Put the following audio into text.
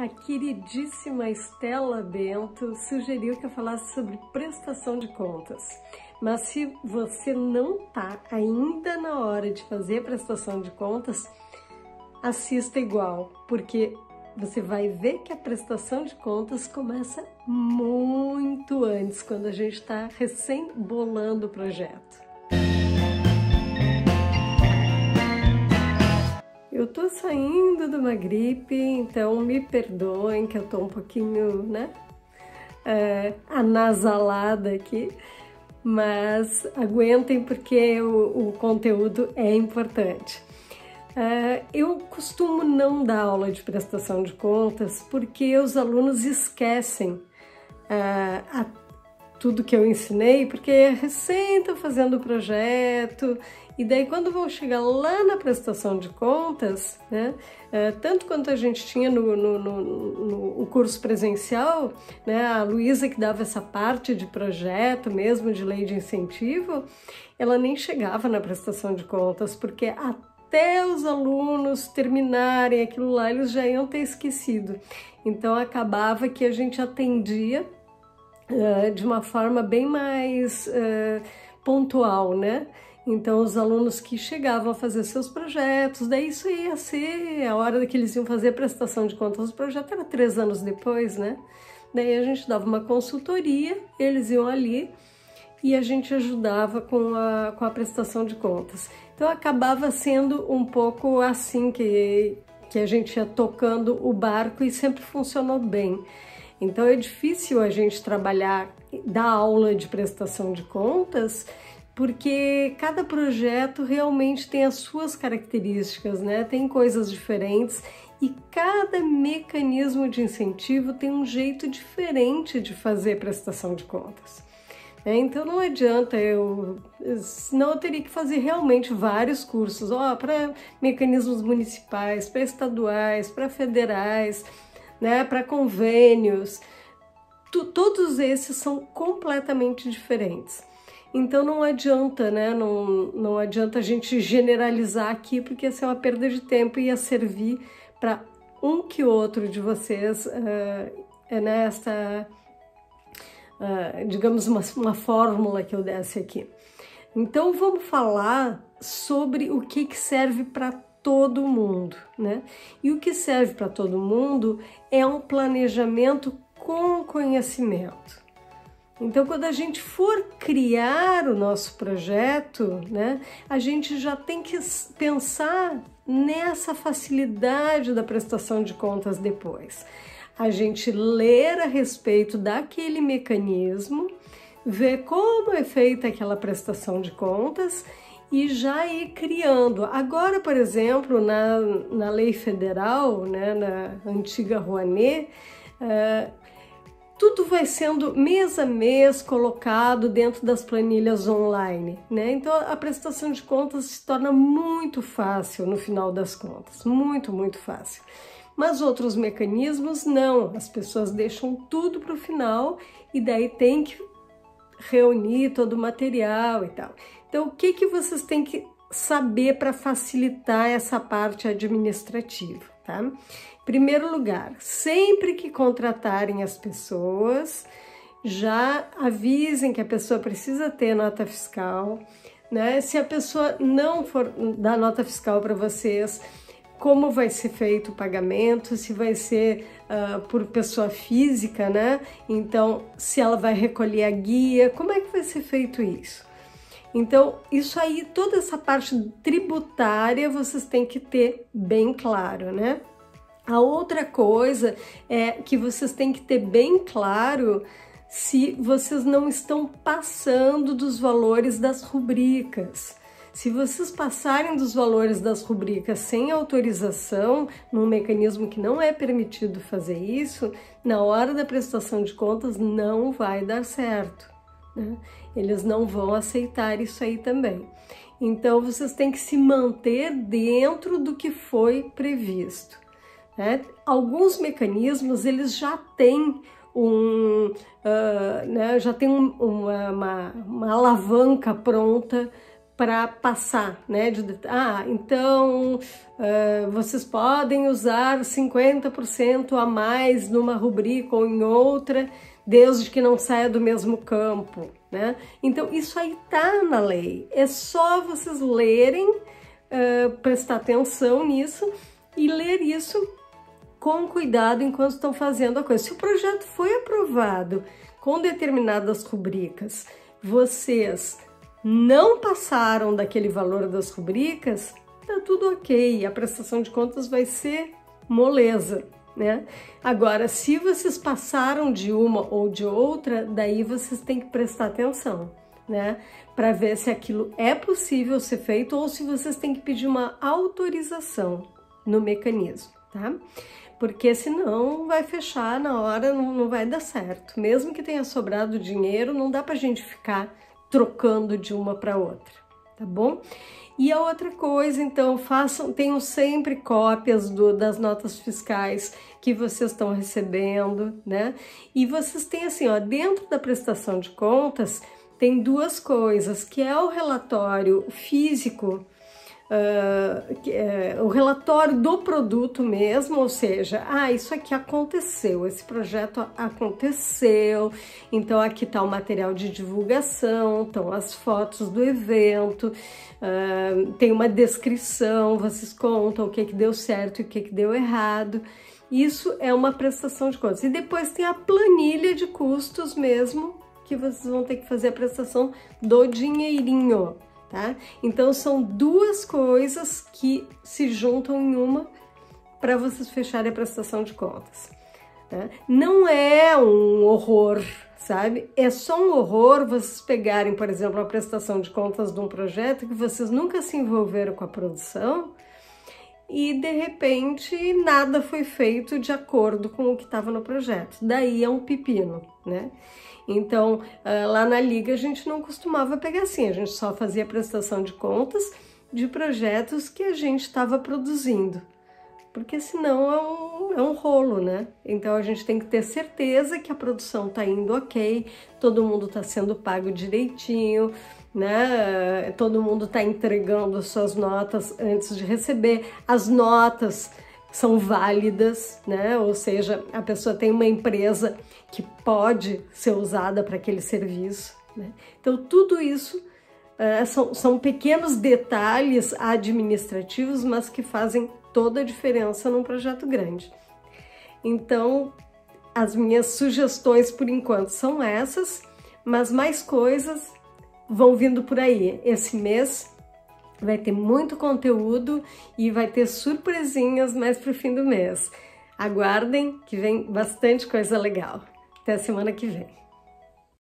A queridíssima Estela Bento sugeriu que eu falasse sobre prestação de contas. Mas se você não está ainda na hora de fazer prestação de contas, assista igual, porque você vai ver que a prestação de contas começa muito antes, quando a gente está recém bolando o projeto. Eu tô saindo de uma gripe, então me perdoem que eu tô um pouquinho, né, é, anasalada aqui, mas aguentem porque o, o conteúdo é importante. Uh, eu costumo não dar aula de prestação de contas porque os alunos esquecem uh, a, tudo que eu ensinei, porque é recém estão fazendo o projeto, e daí quando vão chegar lá na prestação de contas, né, uh, tanto quanto a gente tinha no, no, no, no curso presencial, né, a Luísa que dava essa parte de projeto mesmo, de lei de incentivo, ela nem chegava na prestação de contas, porque até os alunos terminarem aquilo lá, eles já iam ter esquecido. Então acabava que a gente atendia de uma forma bem mais uh, pontual, né? Então, os alunos que chegavam a fazer seus projetos, daí isso ia ser a hora que eles iam fazer a prestação de contas. O projeto era três anos depois, né? Daí a gente dava uma consultoria, eles iam ali e a gente ajudava com a, com a prestação de contas. Então acabava sendo um pouco assim que, que a gente ia tocando o barco e sempre funcionou bem. Então é difícil a gente trabalhar, dar aula de prestação de contas, porque cada projeto realmente tem as suas características, né? Tem coisas diferentes e cada mecanismo de incentivo tem um jeito diferente de fazer prestação de contas. É, então não adianta eu, senão eu teria que fazer realmente vários cursos, ó, para mecanismos municipais, para estaduais, para federais, né, para convênios. Todos esses são completamente diferentes. Então não adianta, né? Não, não adianta a gente generalizar aqui, porque ia ser uma perda de tempo e ia servir para um que outro de vocês uh, nesta uh, digamos, uma, uma fórmula que eu desse aqui. Então vamos falar sobre o que, que serve para todo mundo, né? E o que serve para todo mundo é um planejamento com conhecimento. Então, quando a gente for criar o nosso projeto, né, a gente já tem que pensar nessa facilidade da prestação de contas depois a gente ler a respeito daquele mecanismo, ver como é feita aquela prestação de contas e já ir criando. Agora, por exemplo, na, na lei federal, né, na antiga Rouanet, uh, tudo vai sendo mês a mês colocado dentro das planilhas online, né? Então a prestação de contas se torna muito fácil no final das contas, muito, muito fácil mas outros mecanismos não, as pessoas deixam tudo para o final e daí tem que reunir todo o material e tal. Então, o que, que vocês têm que saber para facilitar essa parte administrativa, tá? Em primeiro lugar, sempre que contratarem as pessoas, já avisem que a pessoa precisa ter nota fiscal, né? Se a pessoa não for dar nota fiscal para vocês, como vai ser feito o pagamento, se vai ser uh, por pessoa física, né? Então, se ela vai recolher a guia, como é que vai ser feito isso? Então, isso aí, toda essa parte tributária vocês têm que ter bem claro, né? A outra coisa é que vocês têm que ter bem claro se vocês não estão passando dos valores das rubricas. Se vocês passarem dos valores das rubricas sem autorização, num mecanismo que não é permitido fazer isso, na hora da prestação de contas não vai dar certo. Né? Eles não vão aceitar isso aí também. Então vocês têm que se manter dentro do que foi previsto. Né? Alguns mecanismos eles já têm um, uh, né, já tem um, uma, uma, uma alavanca pronta para passar, né? De, ah, então uh, vocês podem usar 50% a mais numa rubrica ou em outra, desde que não saia do mesmo campo, né? Então isso aí tá na lei. É só vocês lerem, uh, prestar atenção nisso e ler isso com cuidado enquanto estão fazendo a coisa. Se o projeto foi aprovado com determinadas rubricas, vocês não passaram daquele valor das rubricas, tá tudo ok, a prestação de contas vai ser moleza, né? Agora, se vocês passaram de uma ou de outra, daí vocês têm que prestar atenção, né? Para ver se aquilo é possível ser feito ou se vocês têm que pedir uma autorização no mecanismo, tá? Porque senão vai fechar na hora, não, não vai dar certo. Mesmo que tenha sobrado dinheiro, não dá pra gente ficar trocando de uma para outra, tá bom? E a outra coisa, então, façam, tenham sempre cópias do, das notas fiscais que vocês estão recebendo, né? E vocês têm assim, ó, dentro da prestação de contas, tem duas coisas, que é o relatório físico uh, o relatório do produto mesmo, ou seja, ah, isso aqui aconteceu, esse projeto aconteceu, então aqui está o material de divulgação, estão as fotos do evento, uh, tem uma descrição, vocês contam o que, que deu certo e o que, que deu errado. Isso é uma prestação de contas. E depois tem a planilha de custos mesmo, que vocês vão ter que fazer a prestação do dinheirinho tá? Então são duas coisas que se juntam em uma para vocês fecharem a prestação de contas. Tá? Não é um horror, sabe? É só um horror vocês pegarem, por exemplo, a prestação de contas de um projeto que vocês nunca se envolveram com a produção e de repente nada foi feito de acordo com o que estava no projeto. Daí é um pepino, né? Então, ah, lá na Liga a gente não costumava pegar assim, a gente só fazia prestação de contas de projetos que a gente estava produzindo, porque senão é um, é um rolo, né? Então a gente tem que ter certeza que a produção está indo ok, todo mundo está sendo pago direitinho, né? Todo mundo está entregando suas notas antes de receber. As notas são válidas, né? Ou seja, a pessoa tem uma empresa que pode ser usada para aquele serviço. Né? Então, tudo isso uh, são, são pequenos detalhes administrativos, mas que fazem toda a diferença num projeto grande. Então, as minhas sugestões por enquanto são essas, mas mais coisas vão vindo por aí. Esse mês vai ter muito conteúdo e vai ter surpresinhas mais para o fim do mês. Aguardem que vem bastante coisa legal. Até semana que vem.